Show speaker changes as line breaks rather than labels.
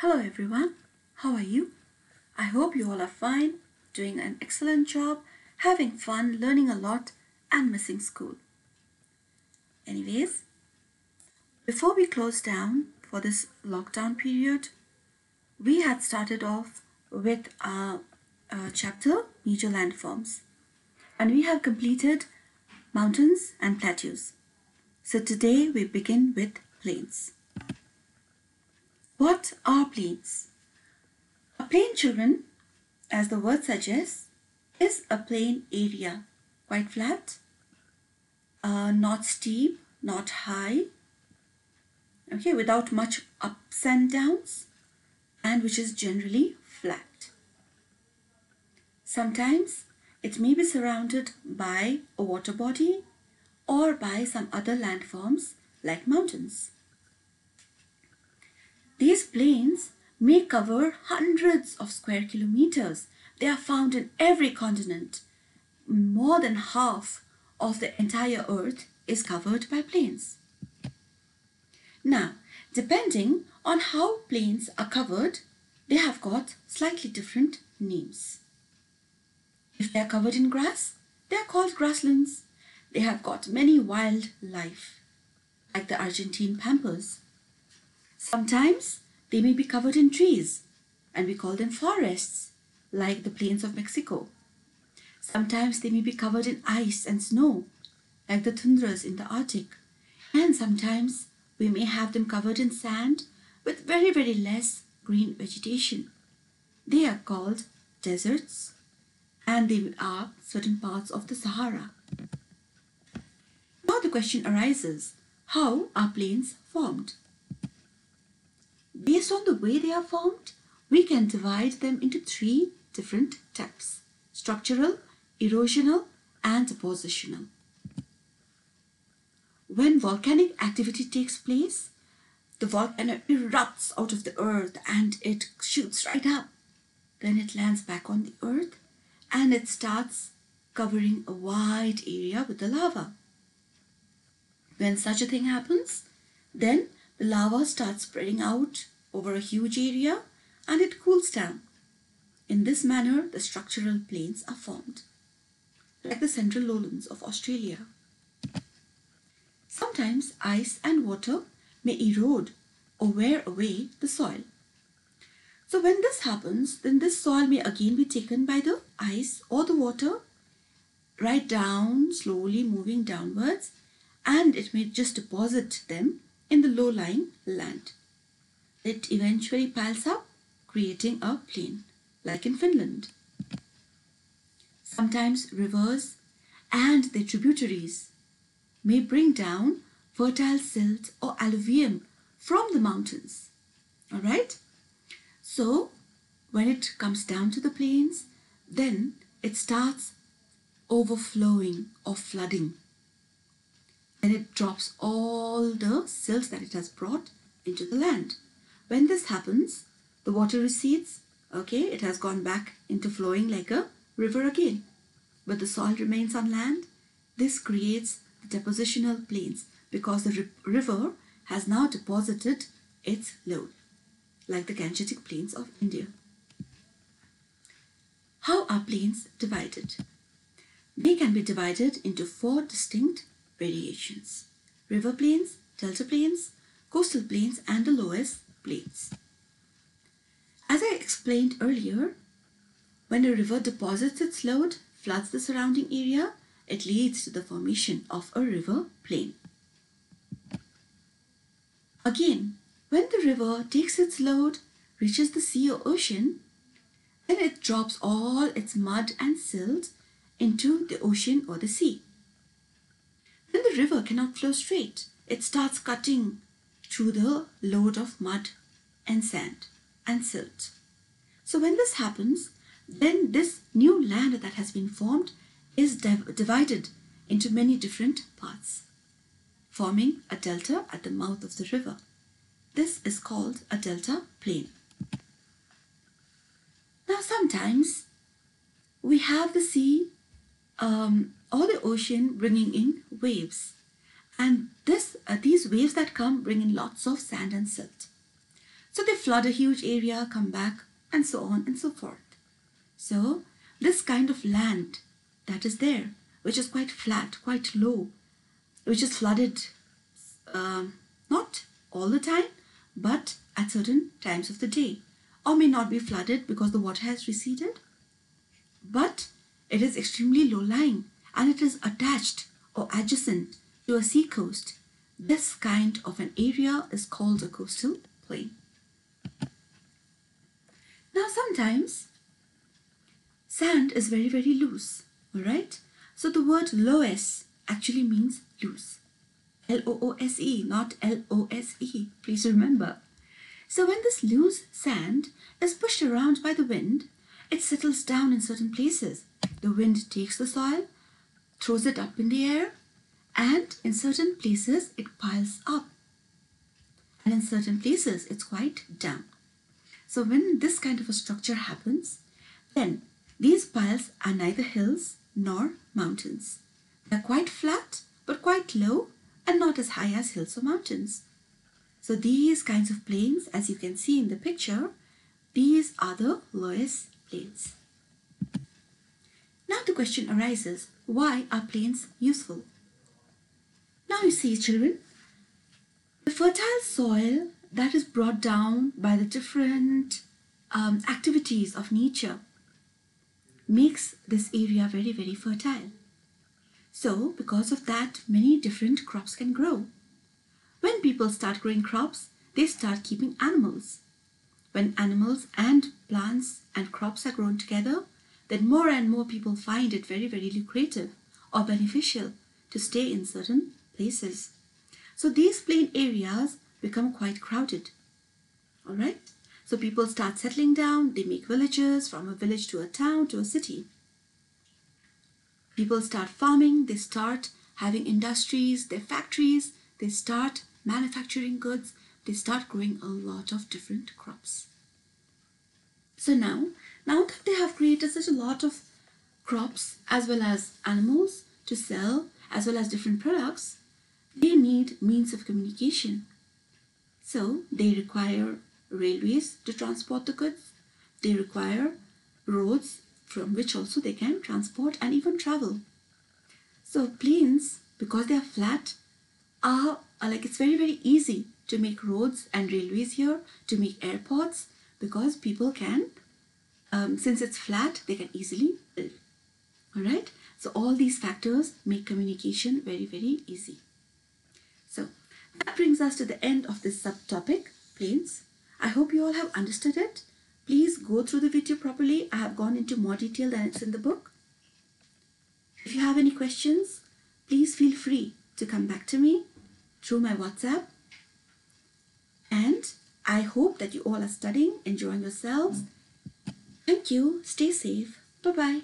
Hello everyone, how are you? I hope you all are fine, doing an excellent job, having fun, learning a lot, and missing school. Anyways, before we close down for this lockdown period, we had started off with our, our chapter Major Landforms, and we have completed mountains and plateaus. So today we begin with plains. What are plains? A plain, children, as the word suggests, is a plain area, quite flat, uh, not steep, not high, okay, without much ups and downs, and which is generally flat. Sometimes it may be surrounded by a water body or by some other landforms like mountains. These plains may cover hundreds of square kilometers. They are found in every continent. More than half of the entire earth is covered by plains. Now, depending on how plains are covered, they have got slightly different names. If they are covered in grass, they are called grasslands. They have got many wildlife, like the Argentine pampas. Sometimes they may be covered in trees, and we call them forests, like the plains of Mexico. Sometimes they may be covered in ice and snow, like the tundras in the Arctic. And sometimes we may have them covered in sand with very, very less green vegetation. They are called deserts and they are certain parts of the Sahara. Now the question arises, how are plains formed? Based on the way they are formed, we can divide them into three different types, structural, erosional, and depositional. When volcanic activity takes place, the volcano erupts out of the earth and it shoots right up. Then it lands back on the earth and it starts covering a wide area with the lava. When such a thing happens, then the lava starts spreading out over a huge area and it cools down. In this manner, the structural plains are formed, like the central lowlands of Australia. Sometimes ice and water may erode or wear away the soil. So when this happens, then this soil may again be taken by the ice or the water right down, slowly moving downwards, and it may just deposit them in the low-lying land. It eventually piles up, creating a plain, like in Finland. Sometimes rivers and their tributaries may bring down fertile silt or alluvium from the mountains. All right? So, when it comes down to the plains, then it starts overflowing or flooding. Then it drops all the silt that it has brought into the land. When this happens, the water recedes, okay, it has gone back into flowing like a river again. But the soil remains on land. This creates the depositional plains because the river has now deposited its load, like the Gangetic plains of India. How are plains divided? They can be divided into four distinct variations. River plains, delta plains, coastal plains, and the loess plains. As I explained earlier, when a river deposits its load, floods the surrounding area, it leads to the formation of a river plain. Again, when the river takes its load, reaches the sea or ocean, then it drops all its mud and silt into the ocean or the sea. Then the river cannot flow straight. It starts cutting through the load of mud and sand and silt. So when this happens, then this new land that has been formed is div divided into many different parts, forming a delta at the mouth of the river. This is called a delta plain. Now sometimes we have the sea um, or the ocean bringing in waves and this uh, these waves that come bring in lots of sand and silt. So they flood a huge area, come back, and so on and so forth. So, this kind of land that is there, which is quite flat, quite low, which is flooded um, not all the time, but at certain times of the day, or may not be flooded because the water has receded, but it is extremely low lying and it is attached or adjacent to a sea coast. This kind of an area is called a coastal plain. Now sometimes sand is very very loose, alright? So the word loess actually means loose. L-O-O-S-E, not L-O-S-E, please remember. So when this loose sand is pushed around by the wind, it settles down in certain places. The wind takes the soil, throws it up in the air, and in certain places it piles up. And in certain places it's quite damp. So when this kind of a structure happens, then these piles are neither hills nor mountains. They're quite flat but quite low and not as high as hills or mountains. So these kinds of plains, as you can see in the picture, these are the loess plains. Now the question arises, why are plains useful? Now you see children, the fertile soil that is brought down by the different um, activities of nature makes this area very very fertile. So because of that, many different crops can grow. When people start growing crops, they start keeping animals. When animals and plants and crops are grown together, then more and more people find it very, very lucrative or beneficial to stay in certain places. So these plain areas become quite crowded. Alright? So people start settling down, they make villages, from a village to a town to a city. People start farming, they start having industries, their factories, they start manufacturing goods, they start growing a lot of different crops. So now, now that they have created lot of crops as well as animals to sell as well as different products, they need means of communication. So they require railways to transport the goods. They require roads from which also they can transport and even travel. So plains, because they are flat, are, are like it's very very easy to make roads and railways here, to make airports, because people can, um, since it's flat, they can easily build. Alright, so all these factors make communication very very easy. So that brings us to the end of this subtopic, plains. I hope you all have understood it Please go through the video properly. I have gone into more detail than it's in the book. If you have any questions, please feel free to come back to me through my WhatsApp. And I hope that you all are studying, enjoying yourselves. Thank you. Stay safe. Bye-bye.